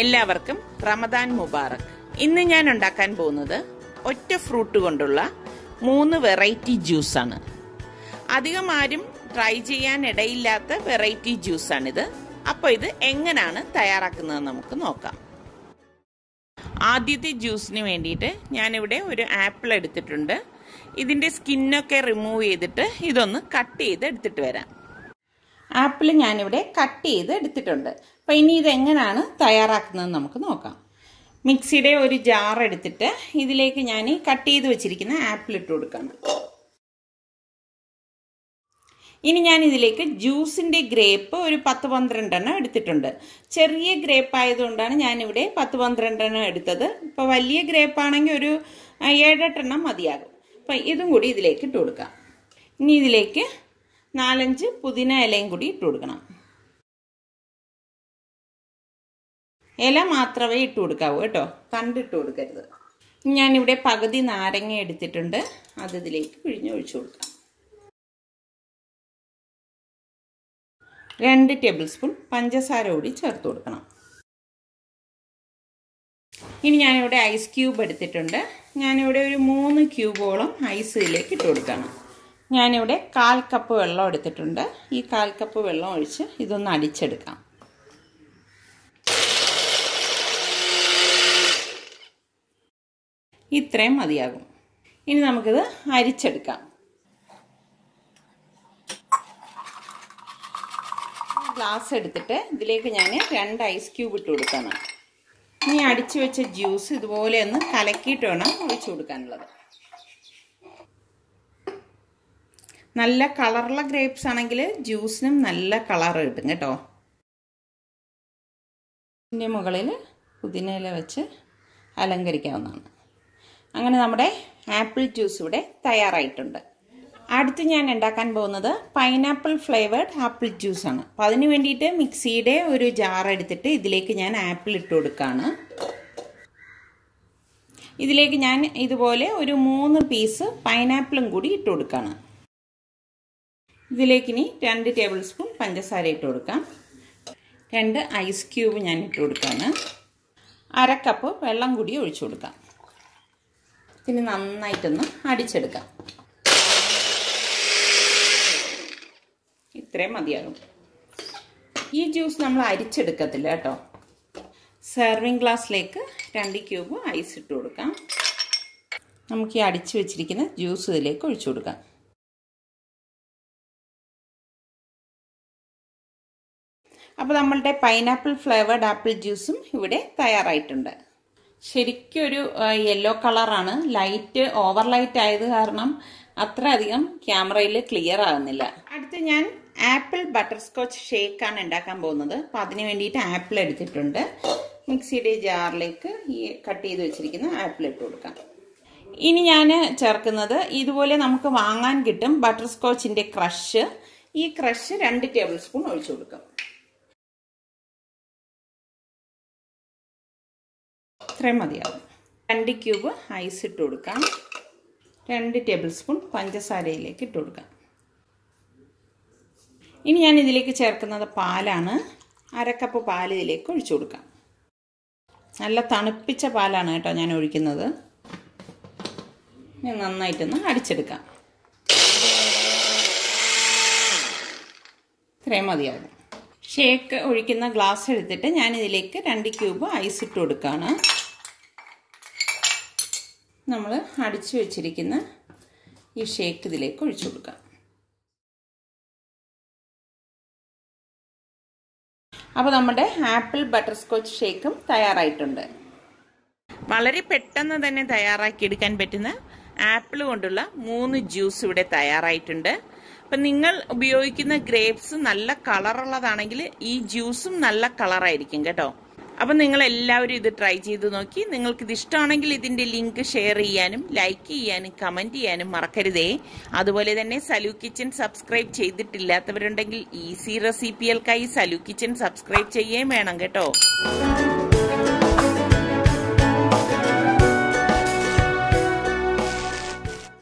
എല്ലാവർക്കും റമദാൻ മുബാറക്. ഇന്ന് ഞാൻ ഉണ്ടാക്കാൻ പോകുന്നത് ഒറ്റ ഫ്രൂട്ട് കൊണ്ടുള്ള മൂന്ന് വെറൈറ്റി ജ്യൂസാണ്. അധികം ആരും ട്രൈ ചെയ്യാൻ ഇടയില്ലാത്ത വെറൈറ്റി ജ്യൂസാണിത്. അപ്പോൾ ഇത് എങ്ങനെയാണ് തയ്യാറാക്കുന്നത് നമുക്ക് നോക്കാം. ആദ്യത്തെ ജ്യൂസിന് വേണ്ടിയിട്ട് ഞാനിവിടെ ഒരു ആപ്പിൾ എടുത്തിട്ടുണ്ട്. ഇതിന്റെ സ്കിന്നൊക്കെ റിമൂവ് ചെയ്തിട്ട് ഇതൊന്ന് കട്ട് ചെയ്ത് എടുത്തിട്ട് വരാം. ആപ്പിൾ ഞാനിവിടെ കട്ട് ചെയ്ത് എടുത്തിട്ടുണ്ട്. അപ്പോൾ ഇനി ഇതെങ്ങനെയാണ് തയ്യാറാക്കുന്നത് നമുക്ക് നോക്കാം. മിക്സിയുടെ ഒരു ജാർ എടുത്തിട്ട് ഇതിലേക്ക് ഞാൻ കട്ട് ചെയ്ത് വെച്ചിരിക്കുന്ന ആപ്പിൾ ഇട്ട് കൊടുക്കാം ഇനി ഞാൻ ഇതിലേക്ക് ജ്യൂസിന്റെ ഗ്രേപ്പ് ഒരു പത്ത് പന്ത്രണ്ടെണ്ണം എടുത്തിട്ടുണ്ട്. ചെറിയ ഗ്രേപ്പ് ആയതുകൊണ്ടാണ് ഞാനിവിടെ പത്ത് പന്ത്രണ്ടെണ്ണം എടുത്തത്. ഇപ്പോൾ വലിയ ഗ്രേപ്പ് ആണെങ്കിൽ ഒരു ഏഴെട്ടെണ്ണം മതിയാകും. അപ്പം ഇതും കൂടി ഇതിലേക്ക് ഇട്ട് കൊടുക്കാം. ഇനി ഇതിലേക്ക് നാലഞ്ച് പുതിന ഇലയും കൂടി ഇട്ട് കൊടുക്കണം. ഇല മാത്രമേ ഇട്ട് കൊടുക്കാവൂ കേട്ടോ. തണ്ടിട്ട് കൊടുക്കരുത്. ഞാനിവിടെ പകുതി നാരങ്ങ എടുത്തിട്ടുണ്ട്. അത് ഇതിലേക്ക് പിഴിഞ്ഞ് ഒഴിച്ചു കൊടുക്കാം. രണ്ട് ടേബിൾ സ്പൂൺ പഞ്ചസാര കൂടി ചേർത്ത് കൊടുക്കണം. ഇനി ഞാനിവിടെ ഐസ് ക്യൂബ് എടുത്തിട്ടുണ്ട്. ഞാനിവിടെ ഒരു മൂന്ന് ക്യൂബോളം ഐസിലേക്ക് ഇട്ട് കൊടുക്കണം. ഞാനിവിടെ കാൽ കപ്പ് വെള്ളം എടുത്തിട്ടുണ്ട്. ഈ കാൽ കപ്പ് വെള്ളം ഒഴിച്ച് ഇതൊന്ന് അടിച്ചെടുക്കാം. ഇത്രയും മതിയാകും. ഇനി നമുക്കിത് അരിച്ചെടുക്കാം. ഗ്ലാസ് എടുത്തിട്ട് ഇതിലേക്ക് ഞാൻ രണ്ട് ഐസ് ക്യൂബ് ഇട്ട് കൊടുക്കണം. ഇനി അടിച്ചു വെച്ച ജ്യൂസ് ഇതുപോലെ ഒന്ന് കലക്കിയിട്ട് വേണം ഒഴിച്ചു കൊടുക്കാനുള്ളത്. നല്ല കളറുള്ള ഗ്രേപ്സ് ആണെങ്കിൽ ജ്യൂസിനും നല്ല കളർ കിട്ടും കേട്ടോ. ഇതിന്റെ മുകളിൽ പുതിനയില വെച്ച് അലങ്കരിക്കാവുന്നതാണ്. അങ്ങനെ നമ്മുടെ ആപ്പിൾ ജ്യൂസ് ഇവിടെ തയ്യാറായിട്ടുണ്ട്. അടുത്ത് ഞാൻ ഉണ്ടാക്കാൻ പോകുന്നത് പൈനാപ്പിൾ ഫ്ലേവേർഡ് ആപ്പിൾ ജ്യൂസാണ് അപ്പം അതിന് വേണ്ടിയിട്ട് മിക്സിയുടെ ഒരു ജാർ എടുത്തിട്ട് ഇതിലേക്ക് ഞാൻ ആപ്പിൾ ഇട്ട് കൊടുക്കുകയാണ് ഇതിലേക്ക് ഞാൻ ഇതുപോലെ ഒരു മൂന്ന് പീസ് പൈനാപ്പിളും കൂടി ഇട്ട് കൊടുക്കുകയാണ് ഇതിലേക്ക് ഇനി രണ്ട് ടേബിൾ സ്പൂൺ പഞ്ചസാര ഇട്ട് കൊടുക്കാം. രണ്ട് ഐസ് ക്യൂബ് ഞാൻ ഇട്ട് കൊടുക്കുകയാണ് അര കപ്പ് വെള്ളം കൂടി ഒഴിച്ചു കൊടുക്കാം. പിന്നെ നന്നായിട്ടൊന്ന് അടിച്ചെടുക്കാം. ഇത്രയും മതിയാകും. ഈ ജ്യൂസ് നമ്മൾ അരിച്ചെടുക്കത്തില്ല കേട്ടോ. സെർവിങ് ഗ്ലാസ്സിലേക്ക് രണ്ട് ക്യൂബ് ഐസ് ഇട്ട് കൊടുക്കാം. നമുക്ക് ഈ അടിച്ചു വെച്ചിരിക്കുന്ന ജ്യൂസ് ഇതിലേക്ക് ഒഴിച്ചു കൊടുക്കാം. അപ്പോൾ നമ്മളുടെ പൈനാപ്പിൾ ഫ്ലേവേർഡ് ആപ്പിൾ ജ്യൂസും ഇവിടെ തയ്യാറായിട്ടുണ്ട്. ശരിക്കും ഒരു യെല്ലോ കളറാണ് ലൈറ്റ് ഓവർ ലൈറ്റ് ആയത് കാരണം അത്ര അധികം ക്യാമറയിൽ ക്ലിയർ ആകുന്നില്ല അടുത്ത് ഞാൻ ആപ്പിൾ ബട്ടർ സ്കോച്ച് ഷേക്കാണ് ഉണ്ടാക്കാൻ പോകുന്നത്. അപ്പോൾ അതിന് വേണ്ടിയിട്ട് ആപ്പിൾ എടുത്തിട്ടുണ്ട്. മിക്സിയുടെ ജാറിലേക്ക് ഈ കട്ട് ചെയ്ത് വെച്ചിരിക്കുന്ന ആപ്പിൾ ഇട്ട് കൊടുക്കാം. ഇനി ഞാൻ ചേർക്കുന്നത് ഇതുപോലെ നമുക്ക് വാങ്ങാൻ കിട്ടും ബട്ടർ സ്കോച്ചിന്റെ ക്രഷ് ഈ ക്രഷ് രണ്ട് ടേബിൾ സ്പൂൺ ഒഴിച്ചു കൊടുക്കാം. ഇത്രയും മതിയാവും. രണ്ട് ക്യൂബ് ഐസ് ഇട്ട് കൊടുക്കാം. രണ്ട് ടേബിൾ സ്പൂൺ പഞ്ചസാരയിലേക്ക് ഇട്ട് കൊടുക്കാം. ഇനി ഞാൻ ഇതിലേക്ക് ചേർക്കുന്നത് പാലാണ്. അരക്കപ്പ് പാൽ ഇതിലേക്ക് ഒഴിച്ചു കൊടുക്കാം. നല്ല തണുപ്പിച്ച പാലാണ് കേട്ടോ ഞാൻ ഒഴിക്കുന്നത്. ഇനി നന്നായിട്ടൊന്ന് അടിച്ചെടുക്കാം. ഇത്രയും മതിയാവും. ഷേക്ക് ഒഴിക്കുന്ന ഗ്ലാസ് എടുത്തിട്ട് ഞാനിതിലേക്ക് രണ്ട് ക്യൂബ് ഐസ് ഇട്ട് കൊടുക്കുകയാണ് നമ്മൾ അടിച്ചു വെച്ചിരിക്കുന്ന ഈ ഷേക്ക് ഇതിലേക്ക് ഒഴിച്ചു കൊടുക്കാം. അപ്പോൾ നമ്മുടെ ആപ്പിൾ ബട്ടർ സ്കോച്ച് ഷേക്കും തയ്യാറായിട്ടുണ്ട്. വളരെ പെട്ടെന്ന് തന്നെ തയ്യാറാക്കിയെടുക്കാൻ പറ്റുന്ന ആപ്പിൾ കൊണ്ടുള്ള മൂന്ന് ജ്യൂസ് ഇവിടെ തയ്യാറായിട്ടുണ്ട്. അപ്പം നിങ്ങൾ ഉപയോഗിക്കുന്ന ഗ്രേപ്സ് നല്ല കളറുള്ളതാണെങ്കിൽ ഈ ജ്യൂസും നല്ല കളറായിരിക്കും കേട്ടോ. അപ്പം നിങ്ങൾ എല്ലാവരും ഇത് ട്രൈ ചെയ്ത് നോക്കി. നിങ്ങൾക്ക് ഇത് ഇഷ്ടമാണെങ്കിൽ ഇതിന്റെ ലിങ്ക് ഷെയർ ചെയ്യാനും ലൈക്ക് ചെയ്യാനും കമന്റ് ചെയ്യാനും മറക്കരുതേ. അതുപോലെ തന്നെ സലു കിച്ചൻ സബ്സ്ക്രൈബ് ചെയ്തിട്ടില്ലാത്തവരുണ്ടെങ്കിൽ ഈസി റെസിപ്പികൾക്കായി സലു കിച്ചൻ സബ്സ്ക്രൈബ് ചെയ്യുകയും വേണം കേട്ടോ.